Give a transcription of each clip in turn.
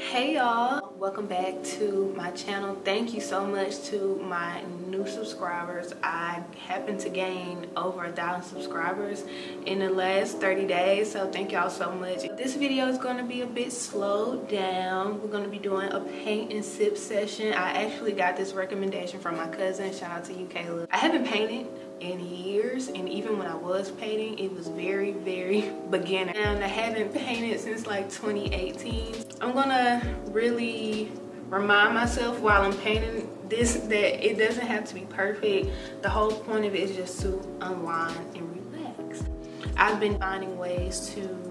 hey y'all. Welcome back to my channel. Thank you so much to my new subscribers. I happened to gain over a thousand subscribers in the last 30 days so thank y'all so much. This video is going to be a bit slowed down. We're going to be doing a paint and sip session. I actually got this recommendation from my cousin. Shout out to you Kayla. I haven't painted in years and even when I was painting it was very very beginner and I haven't painted since like 2018 I'm gonna really remind myself while I'm painting this that it doesn't have to be perfect. The whole point of it is just to unwind and relax. I've been finding ways to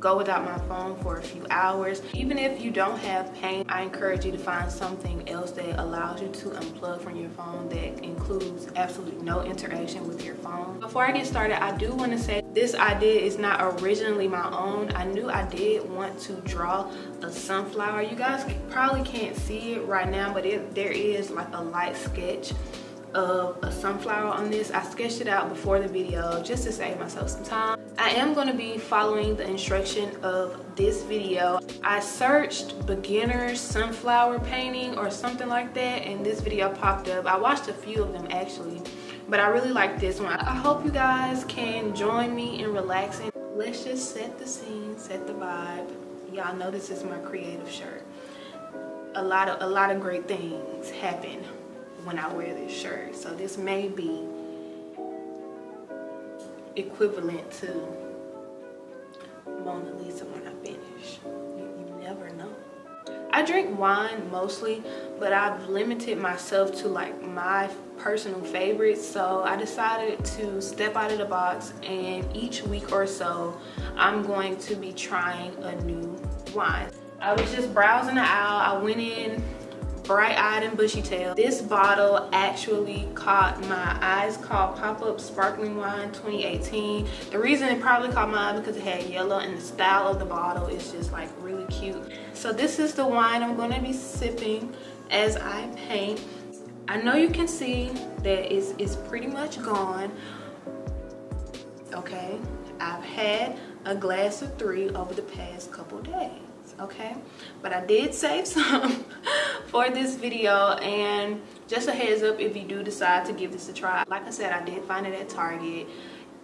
go without my phone for a few hours. Even if you don't have pain, I encourage you to find something else that allows you to unplug from your phone that includes absolutely no interaction with your phone. Before I get started, I do want to say this idea is not originally my own. I knew I did want to draw a sunflower. You guys probably can't see it right now, but it, there is like a light sketch of a sunflower on this. I sketched it out before the video just to save myself some time. I am going to be following the instruction of this video. I searched beginner sunflower painting or something like that and this video popped up. I watched a few of them actually but I really like this one. I hope you guys can join me in relaxing. Let's just set the scene, set the vibe. Y'all know this is my creative shirt. A lot of a lot of great things happen when I wear this shirt. So this may be equivalent to Mona Lisa when I finish. You, you never know. I drink wine mostly, but I've limited myself to like my personal favorites. So I decided to step out of the box and each week or so, I'm going to be trying a new wine. I was just browsing the aisle. I went in bright-eyed and bushy-tailed. This bottle actually caught my eyes called Pop-Up Sparkling Wine 2018. The reason it probably caught my eye because it had yellow and the style of the bottle is just like really cute. So this is the wine I'm gonna be sipping as I paint. I know you can see that it's, it's pretty much gone. Okay, I've had a glass of three over the past couple days okay? But i did save some for this video and just a heads up if you do decide to give this a try like i said i did find it at target.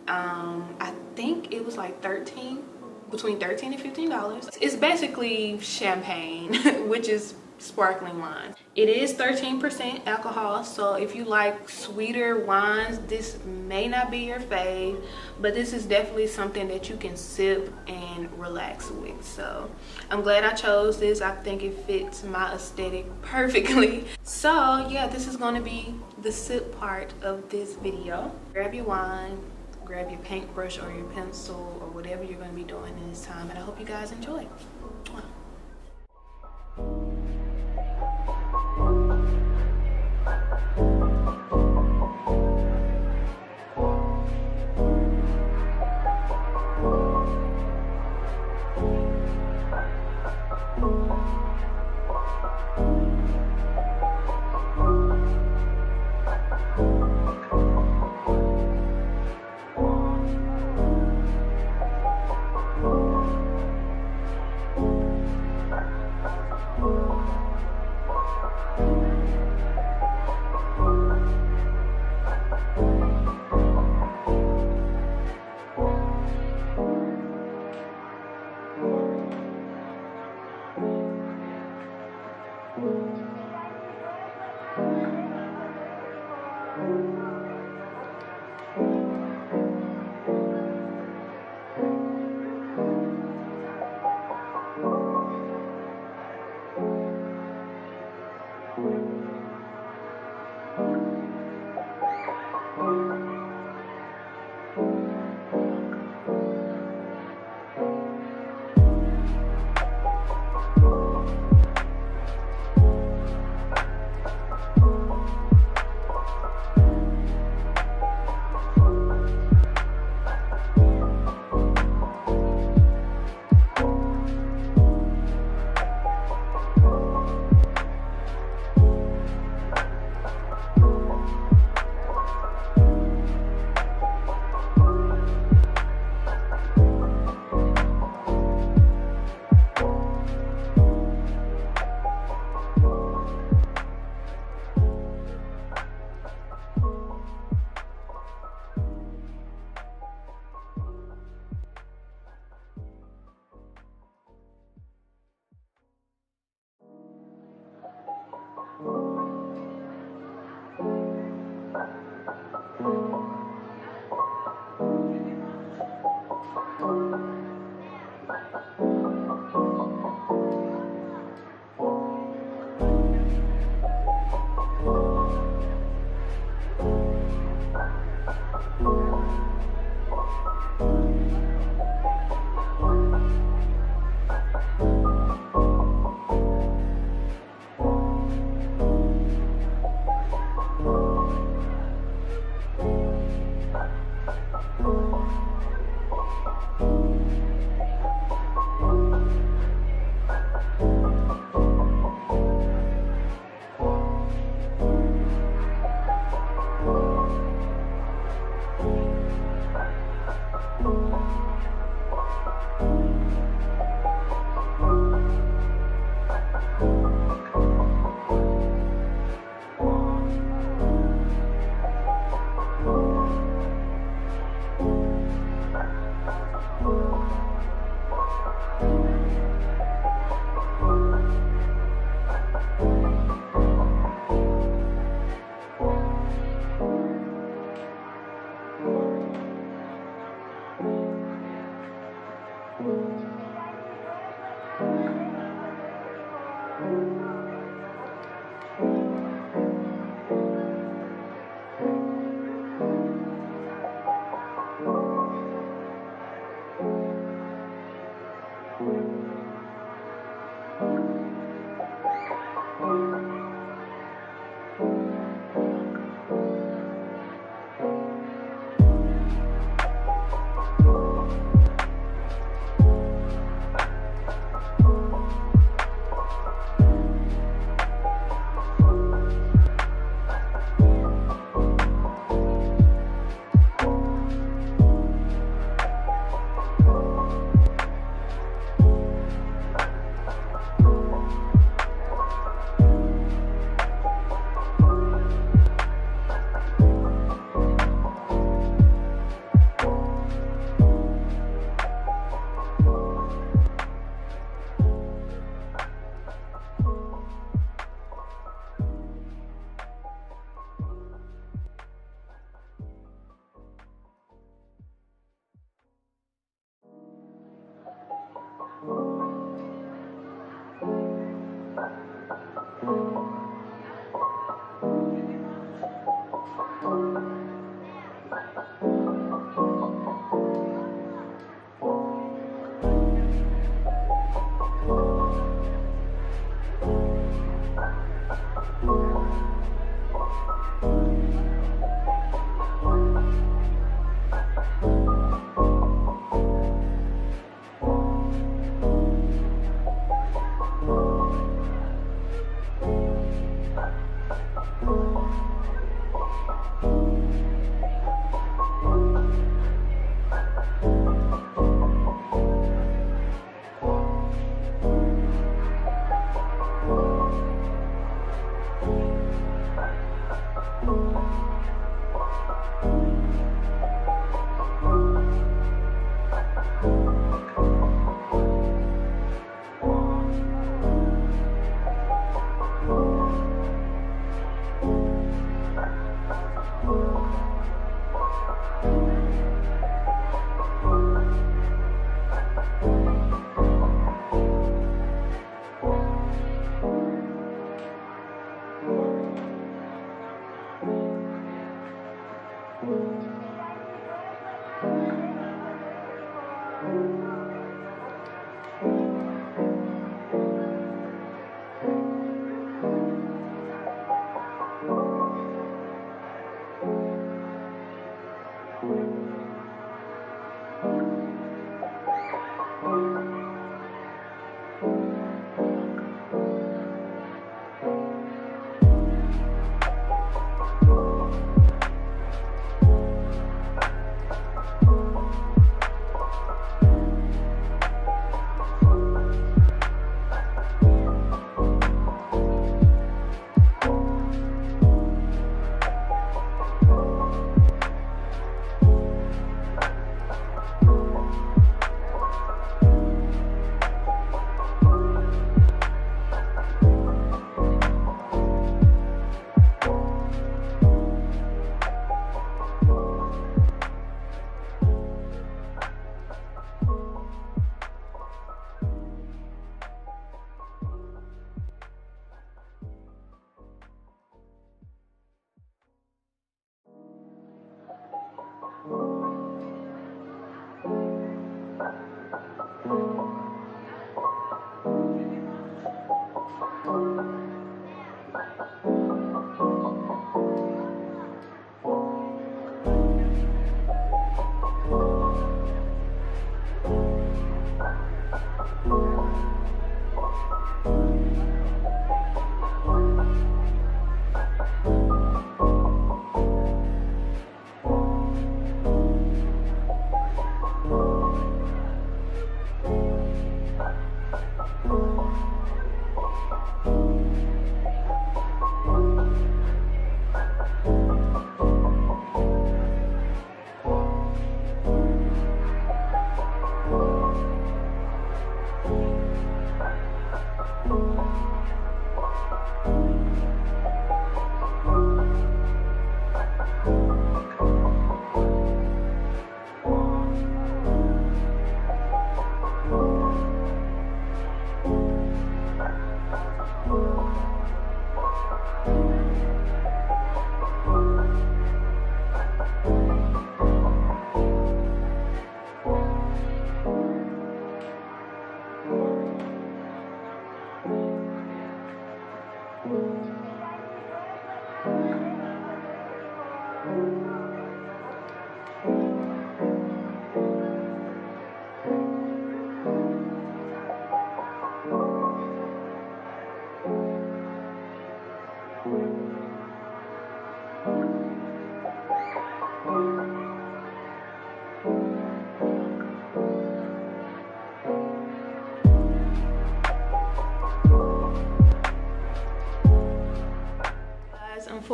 Um, i think it was like 13 between 13 and 15 dollars. It's basically champagne which is sparkling wine. It is 13% alcohol, so if you like sweeter wines, this may not be your fave, but this is definitely something that you can sip and relax with. So I'm glad I chose this. I think it fits my aesthetic perfectly. So yeah, this is gonna be the sip part of this video. Grab your wine, grab your paintbrush or your pencil or whatever you're gonna be doing in this time, and I hope you guys enjoy.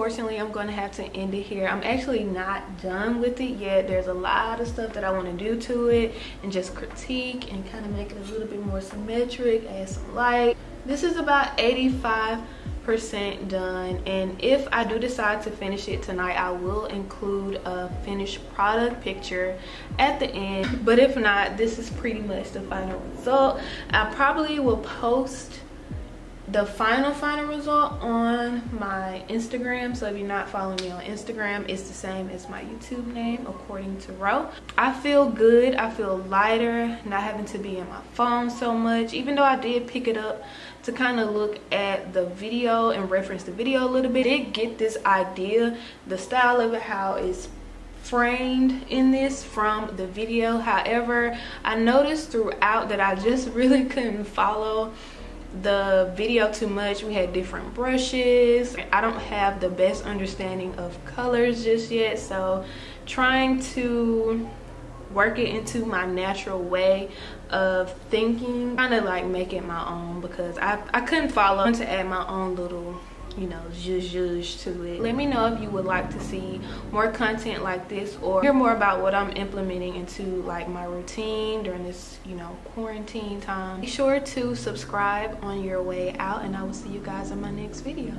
Unfortunately i'm going to have to end it here. I'm actually not done with it yet. There's a lot of stuff that i want to do to it and just critique and kind of make it a little bit more symmetric add some light. This is about 85 percent done and if i do decide to finish it tonight i will include a finished product picture at the end. But if not this is pretty much the final result. I probably will post the final final result on my instagram. So if you're not following me on instagram it's the same as my youtube name according to ro. I feel good. I feel lighter not having to be in my phone so much even though i did pick it up to kind of look at the video and reference the video a little bit. Did get this idea the style of it how it's framed in this from the video. However i noticed throughout that i just really couldn't follow the video too much. We had different brushes. I don't have the best understanding of colors just yet so trying to work it into my natural way of thinking kind of like make it my own because i i couldn't follow to add my own little you know zhuzh to it. Let me know if you would like to see more content like this or hear more about what i'm implementing into like my routine during this you know quarantine time. Be sure to subscribe on your way out and i will see you guys in my next video